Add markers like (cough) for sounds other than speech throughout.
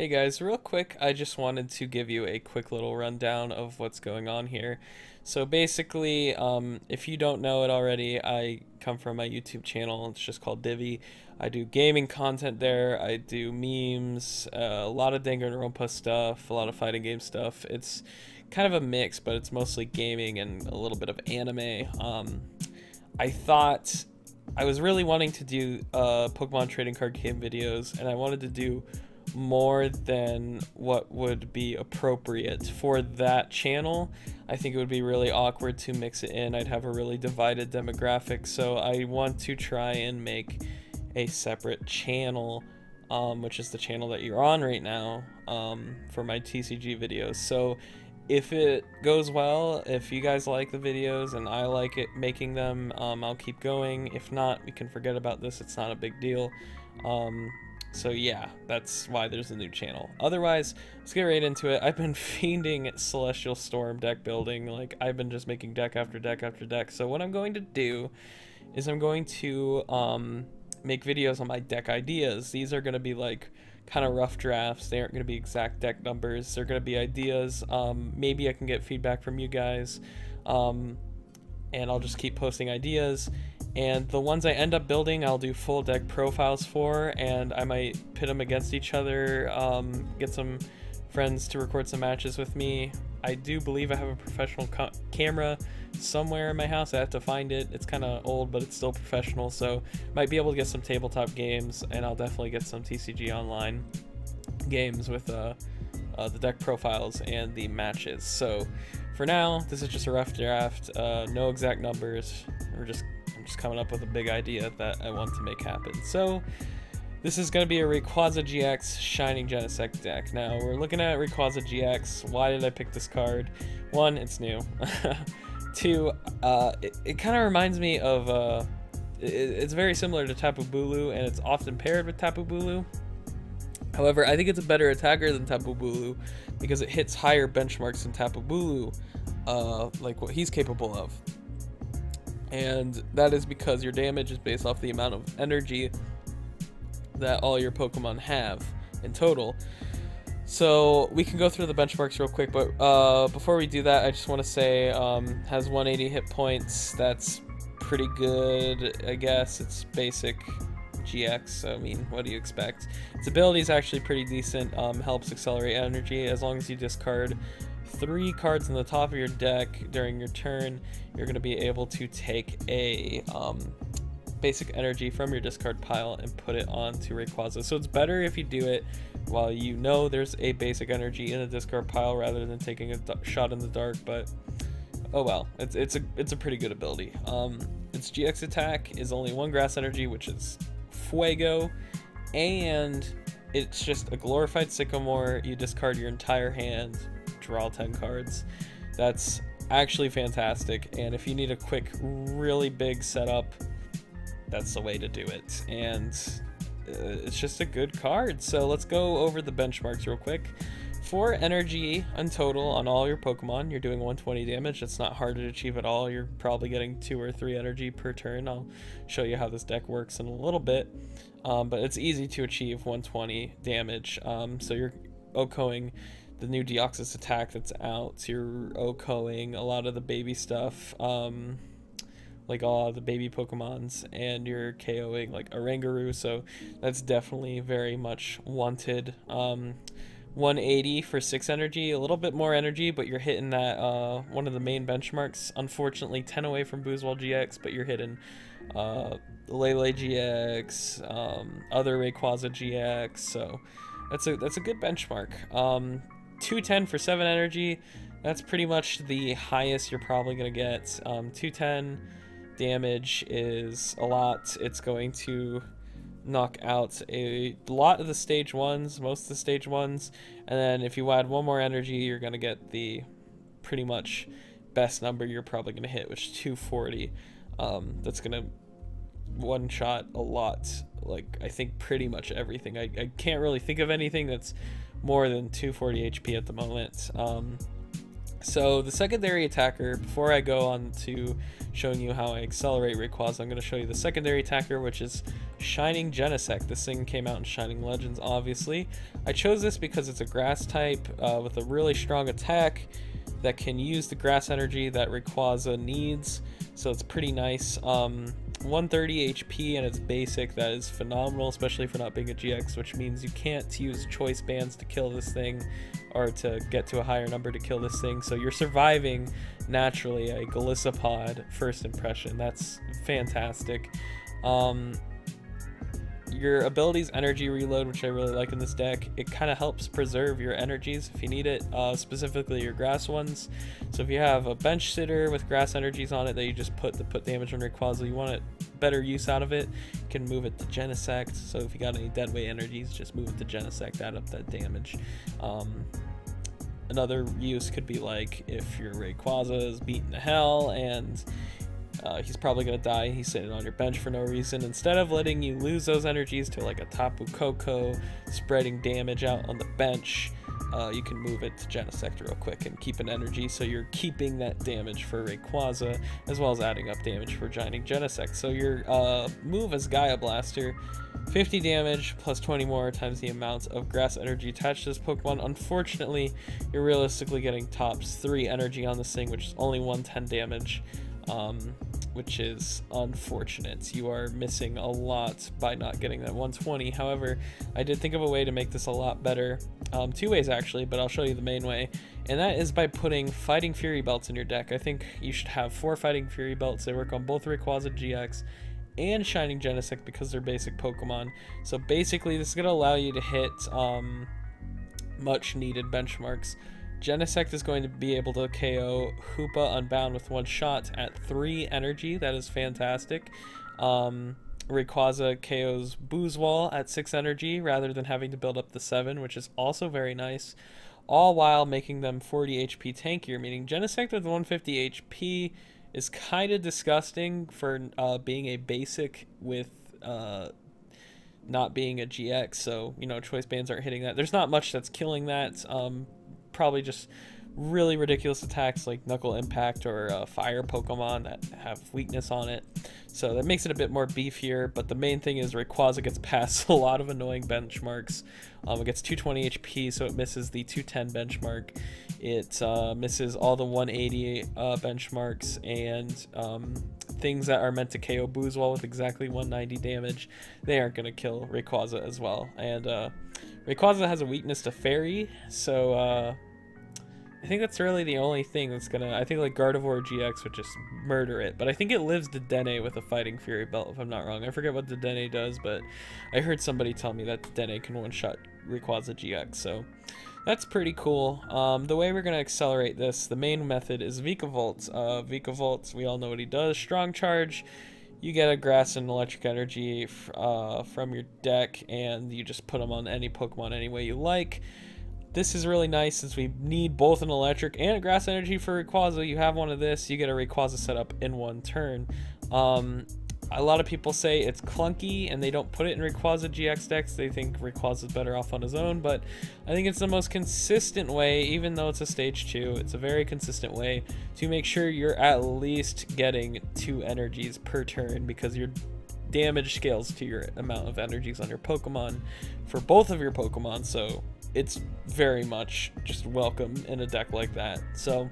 Hey guys, real quick, I just wanted to give you a quick little rundown of what's going on here. So basically, um, if you don't know it already, I come from my YouTube channel. It's just called Divi. I do gaming content there. I do memes, uh, a lot of Danganronpa stuff, a lot of fighting game stuff. It's kind of a mix, but it's mostly gaming and a little bit of anime. Um, I thought I was really wanting to do uh, Pokemon trading card game videos, and I wanted to do more than what would be appropriate for that channel. I think it would be really awkward to mix it in. I'd have a really divided demographic, so I want to try and make a separate channel, um, which is the channel that you're on right now um, for my TCG videos. So if it goes well, if you guys like the videos and I like it making them, um, I'll keep going. If not, we can forget about this. It's not a big deal. Um, so yeah, that's why there's a new channel. Otherwise, let's get right into it. I've been (laughs) fiending Celestial Storm deck building. Like, I've been just making deck after deck after deck. So what I'm going to do is I'm going to um, make videos on my deck ideas. These are going to be like kind of rough drafts. They aren't going to be exact deck numbers. They're going to be ideas. Um, maybe I can get feedback from you guys. Um, and I'll just keep posting ideas and the ones I end up building, I'll do full deck profiles for, and I might pit them against each other, um, get some friends to record some matches with me. I do believe I have a professional camera somewhere in my house. I have to find it. It's kind of old, but it's still professional, so might be able to get some tabletop games, and I'll definitely get some TCG Online games with uh, uh, the deck profiles and the matches. So for now, this is just a rough draft. Uh, no exact numbers. We're just just coming up with a big idea that I want to make happen. So this is going to be a Rayquaza GX Shining Genesect deck. Now we're looking at Rayquaza GX. Why did I pick this card? One, it's new. (laughs) Two, uh, it, it kind of reminds me of, uh, it, it's very similar to Tapu Bulu and it's often paired with Tapu Bulu. However, I think it's a better attacker than Tapu Bulu because it hits higher benchmarks than Tapu Bulu, uh, like what he's capable of and that is because your damage is based off the amount of energy that all your Pokemon have in total. So we can go through the benchmarks real quick, but uh, before we do that, I just want to say um, has 180 hit points. That's pretty good, I guess. It's basic GX, so I mean, what do you expect? Its ability is actually pretty decent. Um, helps accelerate energy as long as you discard three cards in the top of your deck during your turn, you're going to be able to take a um, basic energy from your discard pile and put it onto Rayquaza. So it's better if you do it while you know there's a basic energy in a discard pile rather than taking a shot in the dark, but oh well, it's, it's, a, it's a pretty good ability. Um, its GX attack is only one grass energy, which is Fuego, and it's just a glorified Sycamore. You discard your entire hand draw 10 cards. That's actually fantastic. And if you need a quick, really big setup, that's the way to do it. And uh, it's just a good card. So let's go over the benchmarks real quick. For energy in total on all your Pokemon, you're doing 120 damage. It's not hard to achieve at all. You're probably getting two or three energy per turn. I'll show you how this deck works in a little bit. Um, but it's easy to achieve 120 damage. Um, so you're OHKOing the new Deoxys attack that's out. So you're OHKOing a lot of the baby stuff, um, like all the baby Pokemons, and you're KOing like Oranguru. So that's definitely very much wanted. Um, 180 for 6 energy, a little bit more energy, but you're hitting that uh, one of the main benchmarks. Unfortunately, 10 away from Buzzwole GX, but you're hitting uh, Lele GX, um, other Rayquaza GX, so that's a that's a good benchmark. Um, 210 for 7 energy. That's pretty much the highest you're probably going to get. Um, 210 damage is a lot. It's going to knock out a lot of the stage ones, most of the stage ones, and then if you add one more energy, you're going to get the pretty much best number you're probably going to hit, which is 240. Um, that's going to one shot a lot. Like, I think pretty much everything. I, I can't really think of anything that's more than 240 HP at the moment. Um, so the secondary attacker, before I go on to showing you how I accelerate Rayquaza, I'm going to show you the secondary attacker, which is Shining Genesect. This thing came out in Shining Legends, obviously. I chose this because it's a grass type uh, with a really strong attack that can use the grass energy that Rayquaza needs, so it's pretty nice. Um, 130 HP and it's basic, that is phenomenal, especially for not being a GX, which means you can't use choice bands to kill this thing or to get to a higher number to kill this thing. So you're surviving naturally a Golisopod first impression. That's fantastic. Um, your abilities energy reload which i really like in this deck it kind of helps preserve your energies if you need it uh, specifically your grass ones. So if you have a bench sitter with grass energies on it that you just put to put damage on Rayquaza you want it better use out of it you can move it to Genesect. So if you got any dead weight energies just move it to Genesect add up that damage. Um, another use could be like if your Rayquaza is beaten to hell and uh, he's probably going to die. He's sitting on your bench for no reason. Instead of letting you lose those energies to like a Tapu Koko, spreading damage out on the bench, uh, you can move it to Genesect real quick and keep an energy so you're keeping that damage for Rayquaza as well as adding up damage for Giant Genesect. So your uh, move as Gaia Blaster 50 damage plus 20 more times the amount of grass energy attached to this Pokemon. Unfortunately, you're realistically getting tops 3 energy on this thing, which is only 110 damage um, which is unfortunate. You are missing a lot by not getting that 120. However, I did think of a way to make this a lot better. Um, two ways actually, but I'll show you the main way. And that is by putting Fighting Fury Belts in your deck. I think you should have four Fighting Fury Belts. They work on both Rayquaza GX and Shining Genesect because they're basic Pokemon. So basically, this is going to allow you to hit um, much needed benchmarks. Genesect is going to be able to KO Hoopa Unbound with one shot at 3 energy. That is fantastic. Um, Rayquaza KOs Buzzwole at 6 energy rather than having to build up the 7, which is also very nice. All while making them 40 HP tankier, meaning Genesect with 150 HP is kind of disgusting for uh, being a basic with uh, not being a GX. So, you know, choice bands aren't hitting that. There's not much that's killing that. Um, probably just really ridiculous attacks like Knuckle Impact or uh, Fire Pokemon that have weakness on it. So that makes it a bit more beefier, but the main thing is Rayquaza gets (laughs) past a lot of annoying benchmarks. Um, it gets 220 HP, so it misses the 210 benchmark. It uh, misses all the 180 uh, benchmarks and um, things that are meant to KO Buzzwole with exactly 190 damage. They aren't going to kill Rayquaza as well. And uh, Rayquaza has a weakness to Fairy, so uh, I think that's really the only thing that's gonna. I think like Gardevoir GX would just murder it, but I think it lives Dedenne with a Fighting Fury belt, if I'm not wrong. I forget what the Dedenne does, but I heard somebody tell me that Dedenne can one shot Rayquaza GX, so that's pretty cool. Um, the way we're gonna accelerate this, the main method is Vikavolt. Uh, Vikavolt, we all know what he does. Strong Charge. You get a grass and electric energy uh, from your deck, and you just put them on any Pokemon any way you like. This is really nice since we need both an electric and a grass energy for Rayquaza. You have one of this, you get a Rayquaza setup in one turn. Um, a lot of people say it's clunky and they don't put it in Rayquaza GX decks. They think Rayquaza is better off on his own, but I think it's the most consistent way, even though it's a stage two, it's a very consistent way to make sure you're at least getting two energies per turn because your damage scales to your amount of energies on your Pokemon for both of your Pokemon. So it's very much just welcome in a deck like that. So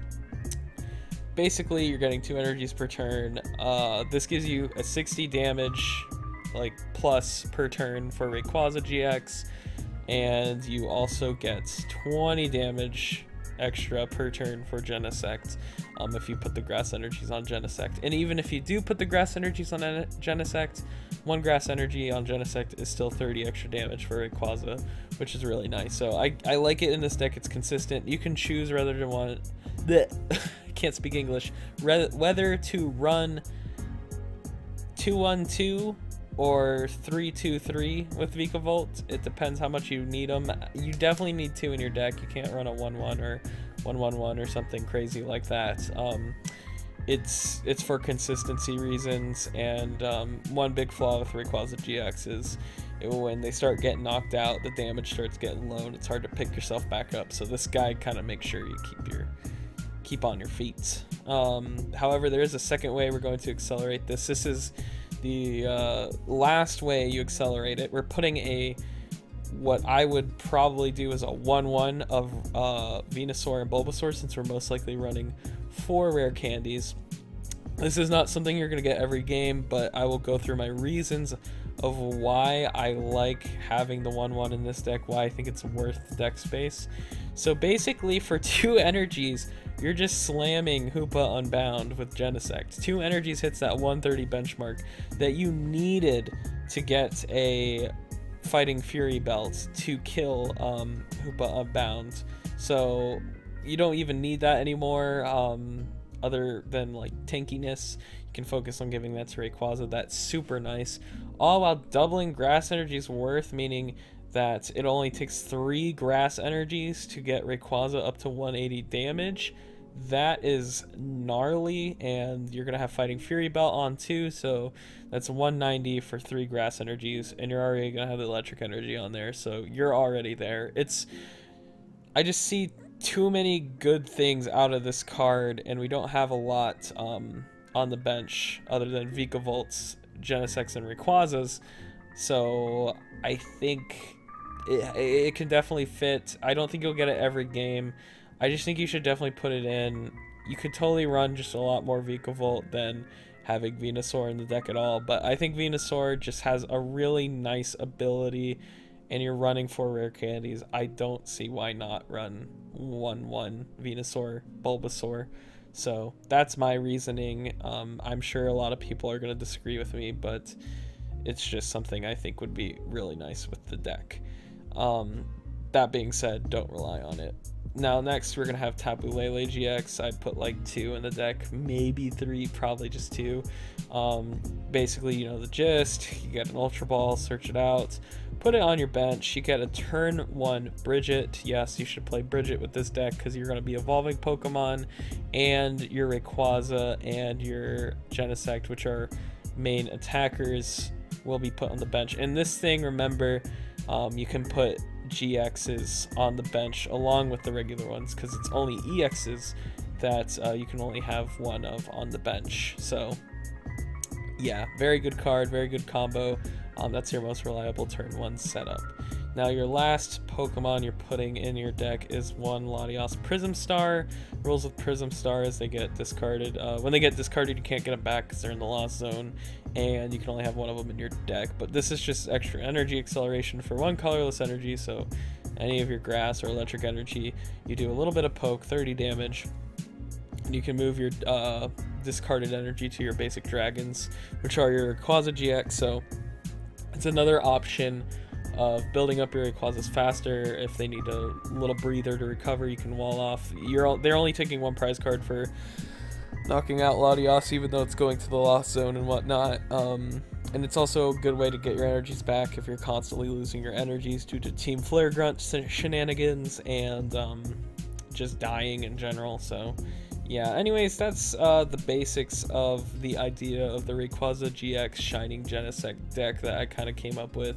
basically you're getting two energies per turn. Uh, this gives you a 60 damage like plus per turn for Rayquaza GX and you also get 20 damage extra per turn for Genesect um, if you put the grass energies on Genesect. And even if you do put the grass energies on Genesect, one grass energy on Genesect is still 30 extra damage for Rayquaza, which is really nice. So I, I like it in this deck. It's consistent. You can choose whether to want... The (laughs) can't speak English. Whether to run 2-1-2 or 3-2-3 with Vikavolt. It depends how much you need them. You definitely need two in your deck. You can't run a 1-1 or 1-1-1 or something crazy like that. Um, it's it's for consistency reasons, and um, one big flaw with Rayquaza GX is when they start getting knocked out, the damage starts getting low, and it's hard to pick yourself back up. So this guy kind of makes sure you keep your keep on your feet. Um, however, there is a second way we're going to accelerate this. This is the uh, last way you accelerate it, we're putting a what I would probably do is a 1-1 of uh, Venusaur and Bulbasaur since we're most likely running four rare candies. This is not something you're going to get every game, but I will go through my reasons of why I like having the 1-1 in this deck, why I think it's worth deck space. So basically, for (laughs) two energies, you're just slamming Hoopa Unbound with Genesect. Two energies hits that 130 benchmark that you needed to get a Fighting Fury belt to kill um, Hoopa Unbound. So you don't even need that anymore. Um, other than like tankiness, you can focus on giving that to Rayquaza. That's super nice. All while doubling grass energy's worth, meaning that it only takes three grass energies to get Rayquaza up to 180 damage. That is gnarly, and you're gonna have Fighting Fury Belt on too, so that's 190 for three grass energies, and you're already gonna have the electric energy on there, so you're already there. It's I just see too many good things out of this card, and we don't have a lot um, on the bench other than Vikavolts, Genesects, and Rayquazas. So I think it, it can definitely fit. I don't think you'll get it every game. I just think you should definitely put it in. You could totally run just a lot more Vikavolt than having Venusaur in the deck at all, but I think Venusaur just has a really nice ability and you're running for rare candies. I don't see why not run 1-1 Venusaur, Bulbasaur. So that's my reasoning. Um, I'm sure a lot of people are going to disagree with me, but it's just something I think would be really nice with the deck. Um, that being said, don't rely on it. Now next we're gonna have Tapu Lele GX. I'd put like two in the deck, maybe three, probably just two. Um, basically, you know the gist. You get an Ultra Ball, search it out, put it on your bench. You get a turn one Brigette. Yes, you should play Brigette with this deck because you're gonna be evolving Pokemon, and your Rayquaza and your Genesect, which are main attackers, will be put on the bench. And this thing, remember, um, you can put GXs on the bench along with the regular ones because it's only EXs that uh, you can only have one of on the bench. So, yeah, very good card, very good combo. Um, that's your most reliable turn one setup. Now your last Pokemon you're putting in your deck is one Latias Prism Star. Rules with Prism Star is they get discarded. Uh, when they get discarded, you can't get them back because they're in the lost zone, and you can only have one of them in your deck. But this is just extra energy acceleration for one colorless energy, so any of your grass or electric energy, you do a little bit of poke, 30 damage, and you can move your uh, discarded energy to your basic dragons, which are your Quasi GX, so it's another option of building up your Rayquazas faster. If they need a little breather to recover, you can wall off. You're they're only taking one prize card for knocking out Latias, even though it's going to the lost zone and whatnot. Um, and it's also a good way to get your energies back if you're constantly losing your energies due to Team Flare Grunt shenanigans and um, just dying in general. So yeah, anyways, that's uh, the basics of the idea of the Rayquaza GX Shining Genesect deck that I kind of came up with.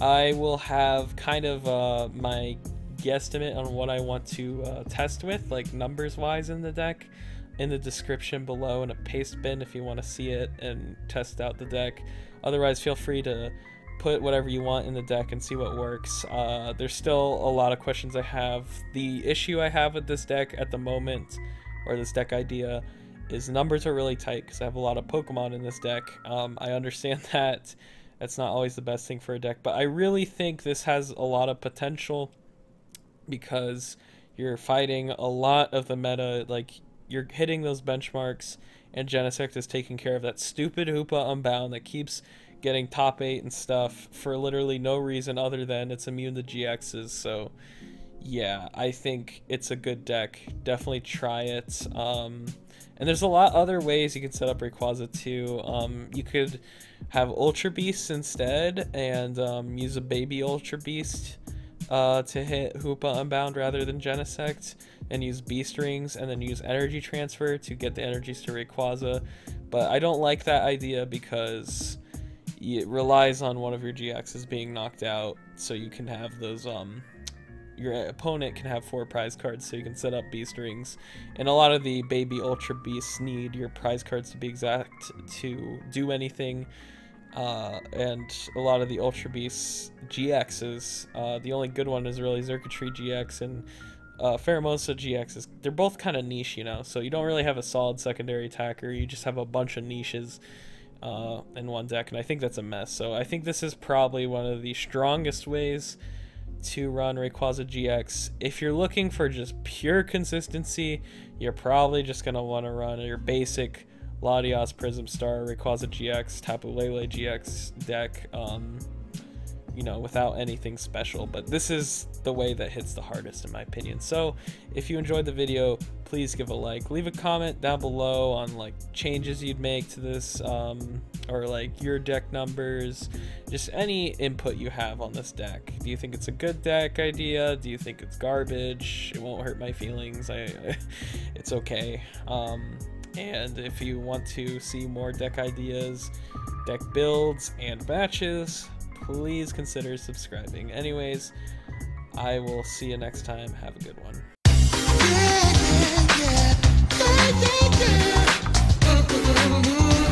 I will have kind of uh, my guesstimate on what I want to uh, test with, like numbers wise in the deck, in the description below in a paste bin if you want to see it and test out the deck. Otherwise, feel free to put whatever you want in the deck and see what works. Uh, there's still a lot of questions I have. The issue I have with this deck at the moment or this deck idea is numbers are really tight because I have a lot of Pokemon in this deck. Um, I understand (laughs) that that's not always the best thing for a deck, but I really think this has a lot of potential because you're fighting a lot of the meta, like you're hitting those benchmarks, and Genesect is taking care of that stupid Hoopa Unbound that keeps getting top 8 and stuff for literally no reason other than it's immune to GXs, so yeah, I think it's a good deck. Definitely try it. Um, and there's a lot other ways you can set up Rayquaza too. Um, you could have Ultra Beasts instead and um, use a baby Ultra Beast uh, to hit Hoopa Unbound rather than Genesect and use Beast Rings and then use Energy Transfer to get the energies to Rayquaza. But I don't like that idea because it relies on one of your GXs being knocked out so you can have those um, your opponent can have four prize cards, so you can set up beast rings. And a lot of the baby ultra beasts need your prize cards to be exact to do anything. Uh, and a lot of the ultra beasts GXs, uh, the only good one is really Xurkitree GX and uh, Pheromosa they're both kind of niche, you know. So you don't really have a solid secondary attacker. You just have a bunch of niches uh, in one deck, and I think that's a mess. So I think this is probably one of the strongest ways to run Rayquaza GX. If you're looking for just pure consistency, you're probably just going to want to run your basic Latias Prism Star Rayquaza GX, Tapu Lele GX deck. Um, you know, without anything special. But this is the way that hits the hardest, in my opinion. So if you enjoyed the video, please give a like. Leave a comment down below on like changes you'd make to this, um, or like your deck numbers, just any input you have on this deck. Do you think it's a good deck idea? Do you think it's garbage? It won't hurt my feelings. I, (laughs) it's okay. Um, and if you want to see more deck ideas, deck builds, and matches, please consider subscribing. Anyways, I will see you next time. Have a good one. Yeah, yeah, yeah.